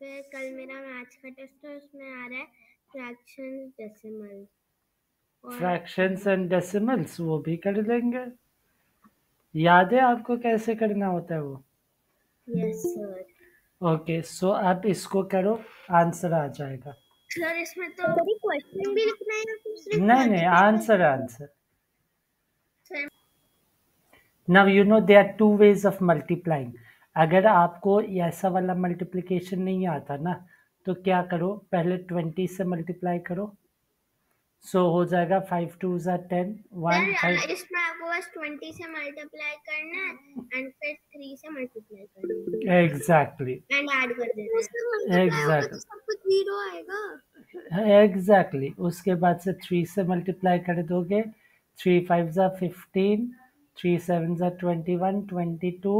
फिर कल मेरा मैथ्स का टेस्ट है उसमें आ रहा है fractions decimal fractions and decimals वो भी कर लेंगे। याद है आपको कैसे करना होता है वो? यस सर ओके सो अब इसको करो आंसर आ जाएगा। सर इसमें तो क्वेश्चन भी लिखना है या नहीं नहीं answer answer sir now you know they are two ways of multiplying अगर आपको ऐसा वाला मल्टीप्लिकेशन नहीं आता ना तो क्या करो? पहले ट्वेंटी से मल्टीप्लाई करो। सो हो जाएगा फाइव टू ज़ा टेन वन फाइव इसमें आपको बस 20 से मल्टीप्लाई करना है एंड फिर 3 से मल्टीप्लाई करना एग्जैक्टली एंड ऐड कर देना एग्जैक्टली सब कुछ ज़ीरो आएगा। एग्जैक्टली उसके बाद से थ्री से मल्टीप्लाई कर दोगे। थ्री फाइव ज़ा फिफ्टीन थ्री सेवन ज़ा twenty one twenty two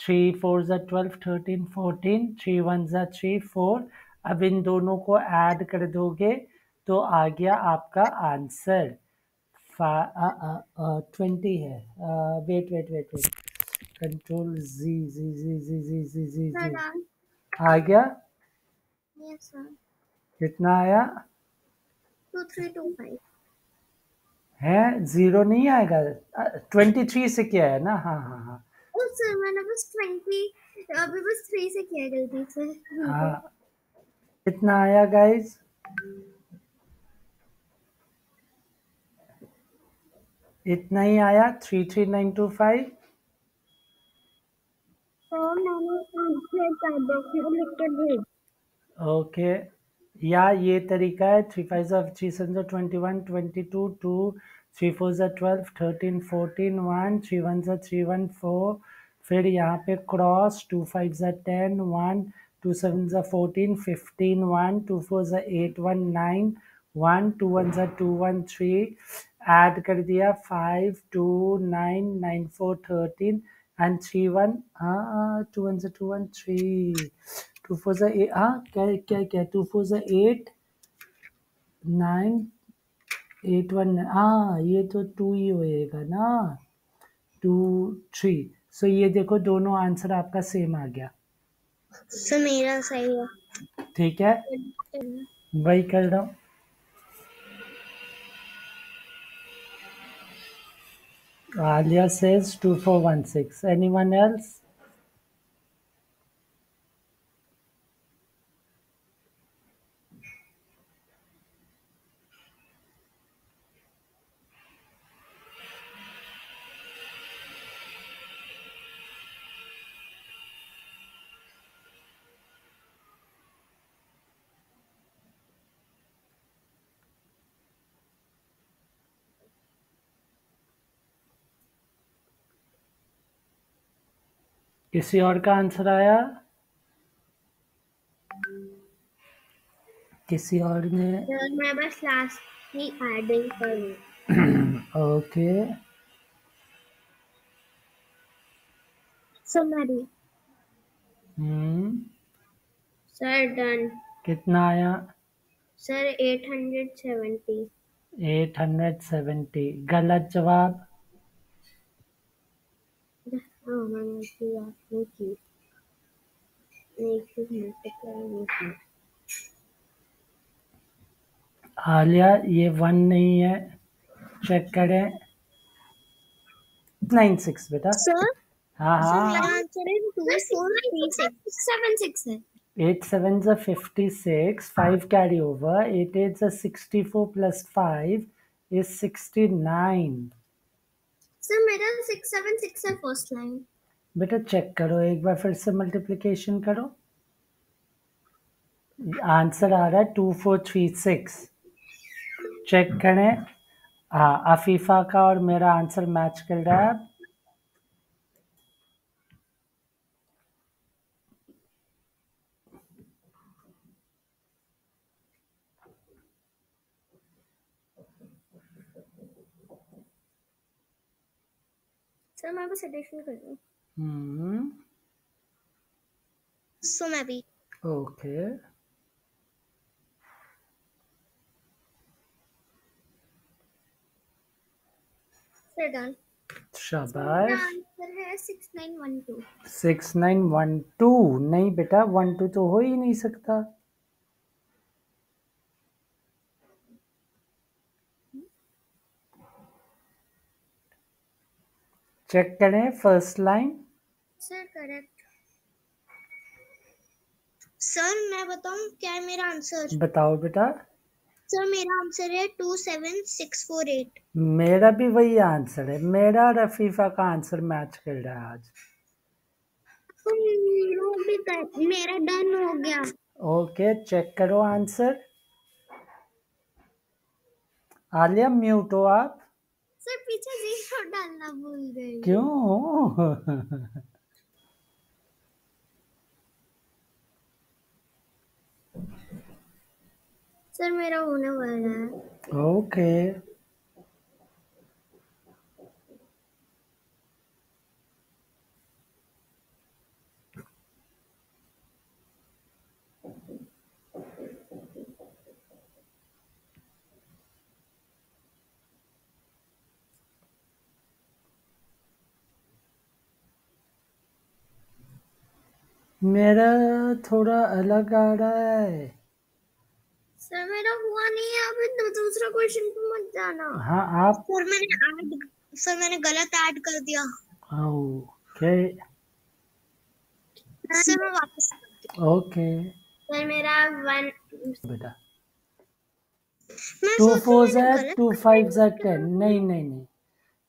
three four ज़ा twelve thirteen fourteen three one ज़ा थ्री फोर अब इन दोनों को ऐड कर दोगे तो आ गया आपका आंसर ट्वेंटी है। Wait wait wait wait control जी जी जी जी जी जी जी जी आ गया? कितना आया? 2325 है? ज़ीरो नहीं आएगा? ट्वेंटी थ्री से क्या है ना? हाँ हाँ। सर मैंने बस 20 अभी बस 3 से किया गलती से। हाँ। कितना आया गाइज़ इतना ही आया three three nine two five तो ओके या ये तरीका है थ्री फाइव ज़ा थ्री सेवन ज़ा twenty one twenty two two three four ज़ा twelve thirteen fourteen one three one ज़ा थ्री वन फोर फिर यहाँ पे क्रॉस टू फाइव ज़ा टेन वन टू सेवन ज़ा fourteen fifteen one two four ज़ा eight one nine one two one ज़ा two one three add कर दिया five two nine nine four thirteen and three one हाँ two one ज़ा two one three two four ज़ा eight हाँ क्या क्या क्या टू फोर ज़ा एट नाइन एट वन हाँ ये तो टू ही होएगा ना टू थ्री सो ये देखो दोनों आंसर आपका सेम आ गया सर मेरा सही है ठीक है वही कर रहा हूँ Alia says 2416. Anyone else? किसी और का आंसर आया? किसी और ने? मैं बस लास्ट की एडिंग करूँ। ओके सर मेरी हम्म सर डन कितना आया? सर 870 870 गलत जवाब? हाँ। मैंने इसकी बात नहीं की नहीं आलिया ये वन नहीं है चेक करें नाइन सिक्स बेटा सर हाँ मेरा आंसर 2436 है एट सेवन ज़ा fifty six five carry over eight eight ज़ा sixty four plus five is sixty nine sir, मेरा 676 है फ़र्स्ट लाइन बेटा चेक करो, एक बार फिर से मल्टीप्लिकेशन करो। आंसर आ रहा है two four three six check करें। हाँ आफीफा का और मेरा आंसर मैच कर रहा है। सर मैं बस एडिशन कर रही हूँ। हम्म। सो मैं भी। ओके। सर डन शाबाश। Six nine one two six nine one two नहीं बेटा वन टू तो हो ही नहीं सकता। चेक करें first line sir correct sir मैं बताऊँ क्या है मेरा आंसर बताओ बेटा। सर मेरा आंसर है two seven six four eight मेरा भी वही आंसर है। मेरा रफीफा का आंसर मैच कर रहा है आज। मेरा डन हो गया। ओके चेक करो आंसर आलिया म्यूट हो आप। सर पीछे ज़ीरो डालना भूल गई। क्यों? सर मेरा होने वाला है ओके मेरा थोड़ा अलग आ रहा है। सर मेरा हुआ नहीं है। अभी तो दूसरा क्वेश्चन पे मत जाना। हाँ आप सर मैंने ऐड सर मैंने गलत ऐड कर दिया। ओके। सर मैं वापस ओके। सर मेरा वन बेटा। टू फोर हूँ टू फाइव टेन। नहीं नहीं नहीं।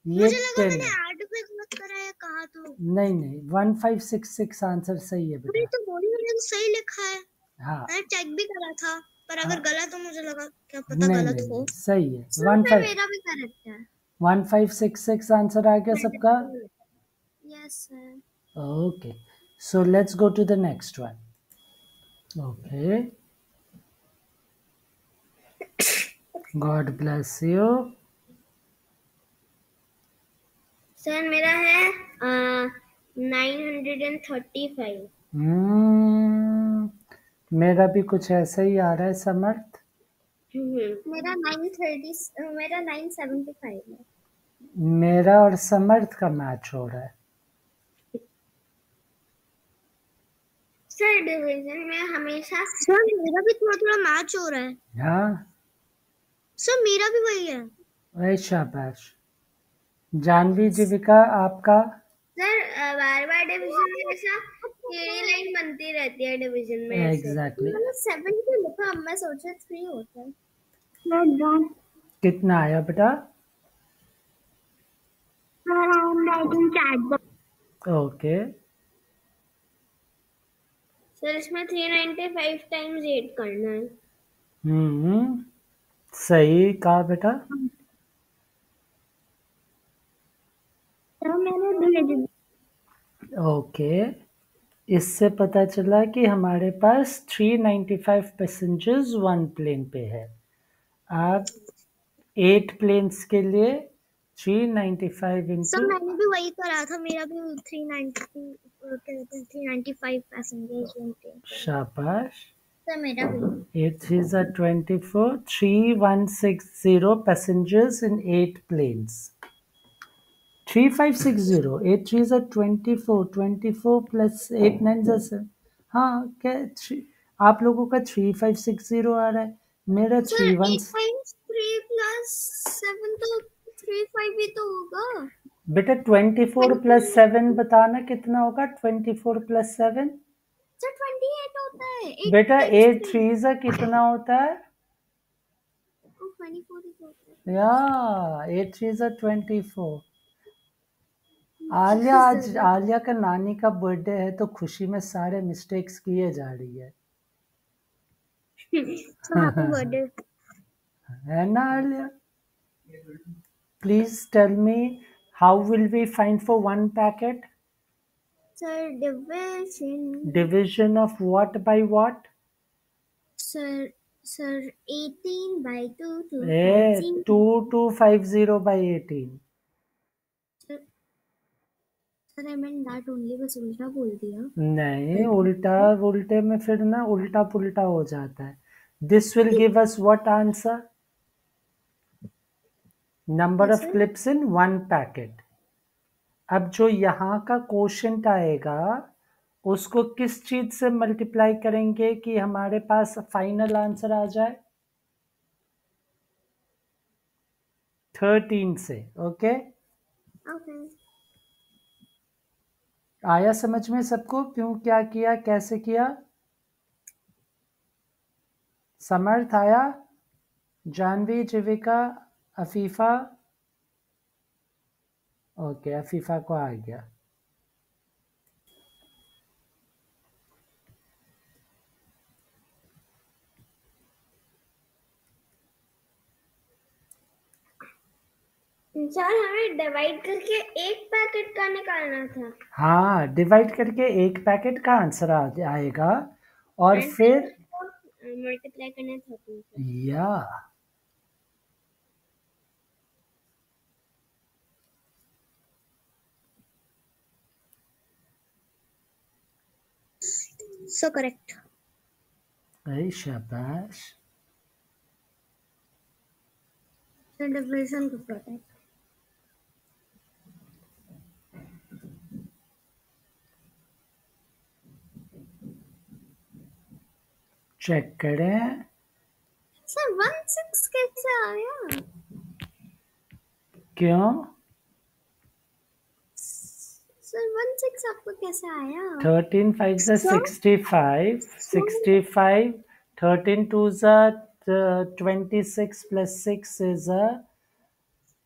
ये मुझे लगा टेन मैंने है है कहा तो। नहीं नहीं one five six six answer सही है बेटा। तो बोली मैंने तो सही लिखा है। हाँ। मैंने चेक भी करा था पर अगर हाँ। गलत तो मुझे लगा क्या पता नहीं गलत नहीं हो। सही है। वन फाइव मेरा भी करेक्ट है। One five six six answer आ गया सबका? Yes sir Okay, so let's go to the next one. Okay. God bless you. Sir मेरा है nine hundred and thirty five मेरा भी कुछ ऐसा ही आ रहा है समर्थ? मेरा नाइन थर्टी मेरा नाइन सेवेंटी फाइव है। मेरा और समर्थ का मैच हो रहा है। सर डिवीज़न में हमेशा सर मेरा भी थोड़ा थोड़ा मैच हो रहा है। हाँ? सर मेरा भी वही है। वही शाबाश। जानवी जीविका आपका सर बार बार डिवीज़न में ऐसा टेढ़ी लाइन बनती रहती है डिवीज़न में ऐसे। Exactly. सेवन क्यों लिखा अब मैं सोचा थ्री होता है कितना आया बेटा? ओके सर इसमें three ninety five times eight करना है। हम्म सही कहा बेटा। हाँ, मैंने भेज ओके। इससे पता चला कि हमारे पास 395 पैसेंजर्स वन प्लेन पे है। आप एट प्लेन्स के लिए 395 इंटू सर मैंने भी वही करा था मेरा भी 390 395 पैसेंजर्स वन प्लेन शाबाश। सर मेरा भी। 8 3560 8 threes are 24 24 प्लस 8 नाइन जैसे हाँ क्या थ्री आप लोगों का 3560 आ रहा है? मेरा थ्री वन बेटा ट्वेंटी फोर प्लस सेवन बताना कितना होगा? ट्वेंटी फोर प्लस सेवन बेटा एट थ्री कितना होता है? या eight three twenty four Aliya आज आलिया का नानी का बर्थडे है तो खुशी में सारे मिस्टेक्स किए जा रही है। birthday है ना Aliya? Please tell me how will we find for one packet sir division division of what by what sir sir 18 by 2 to a 14. Two two five zero by eighteen sir sir I meant that only बस उल्टा बोल दिया। नहीं उल्टा उल्टे में फिर ना उल्टा पुल्टा हो जाता है। This will give us what answer number of clips in one packet अब जो यहाँ का क्वोशंट आएगा उसको किस चीज़ से मल्टीप्लाई करेंगे कि हमारे पास फाइनल आंसर आ जाए? थर्टीन से ओके ओके आया समझ में सबको? क्यों, क्या किया, कैसे किया? समर्थ आया। जानवी, जीविका, अफीफा। ओके, अफीफा को आ गया। सर हमें डिवाइड करके एक पैकेट का निकालना था। हाँ डिवाइड करके एक पैकेट का आंसर आ आएगा और फिर मल्टीप्लाई करना था या। सो करेक्ट अरे शाबाश। Sir division two protect check करें। सर वन सिक्स कैसे आया? क्यों? सर वन सिक्स आपको कैसे आया? Thirteen five So- sixty five. Sixty five thirteen two ज़ा twenty six plus six is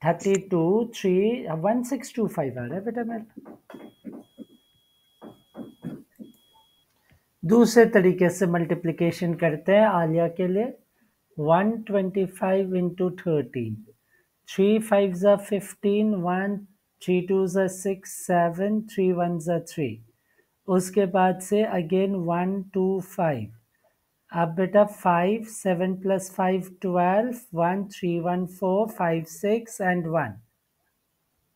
thirty two three one six two five आ रहा है बेटा मेरा दूसरे तरीके से मल्टीप्लिकेशन करते हैं आलिया के लिए। One twenty five into thirteen three five ज़ा फिफ्टीन वन थ्री टू ज़ा सिक्स सेवन थ्री वन ज़ा थ्री उसके बाद से अगेन वन टू फाइव अब बेटा five seven plus five twelve one three one four five six and one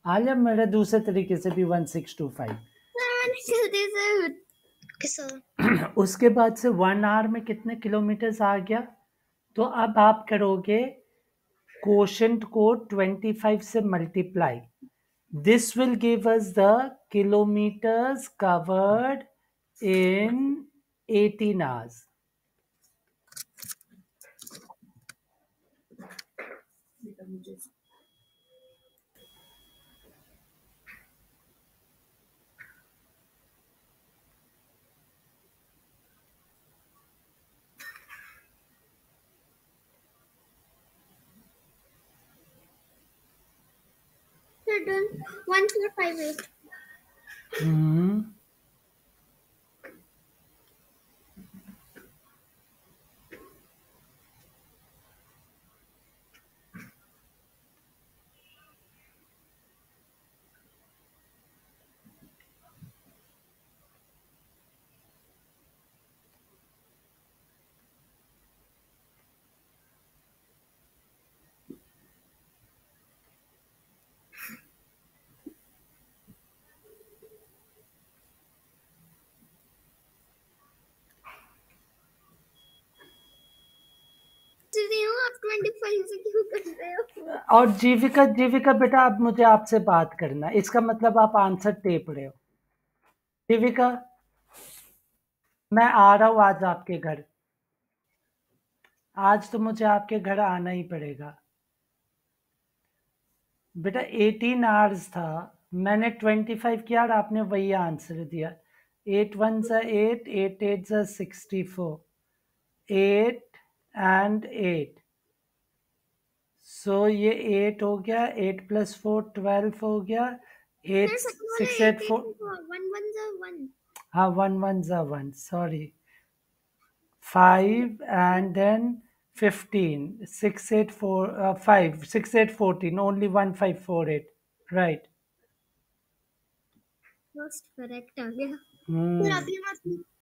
Aliya, मेरा दूसरे तरीके से भी one six two five okay sir. उसके बाद से वन आवर में कितने किलोमीटर्स आ गया? तो अब आप करोगे कोशंट को 25 से multiply this will give us the kilometres covered in 18 hours sir done one four five eight हम्म दीदी हूँ आप ट्वेंटी फाइव से क्यों कर रहे हो और जीविका जीविका बेटा, अब मुझे आपसे बात करना इसका मतलब आप आंसर टेप रहे हो। जीविका, मैं आ रहा हूँ आज आपके घर। आज तो मुझे आपके घर आना ही पड़ेगा। बेटा 18 आवर्स था। मैंने 25 किया और आपने वही आंसर दिया। एट वन ज़ा एट एट एट ज़ा sixty four eight and eight so ये एट हो गया एट प्लस फोर ट्वेल्व हो गया एट सिक्स एट फोर हाँ वन वन ज़ा one sorry five and then fifteen six eight four five six eight fourteen only one five four eight right first correct आ गया फिर अभी मत